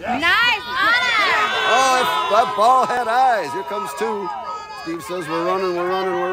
Nice, Oh, that, that ball had eyes. Here comes two. Steve says we're running, we're running, we're running.